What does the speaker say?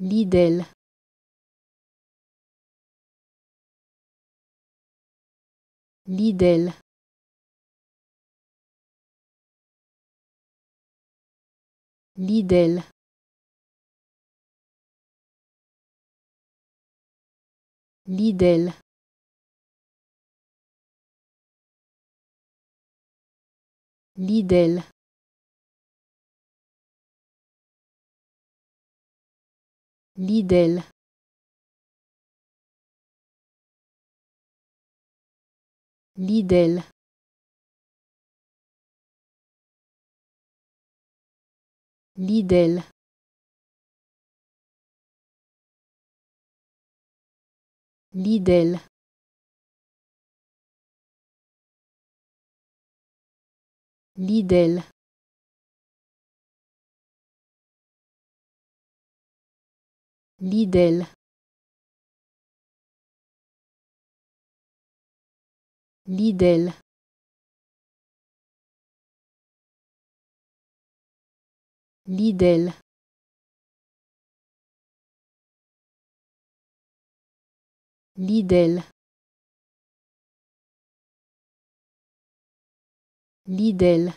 liddell liddell liddell liddell liddell liddell liddell liddell liddell liddell liddell liddell liddell liddell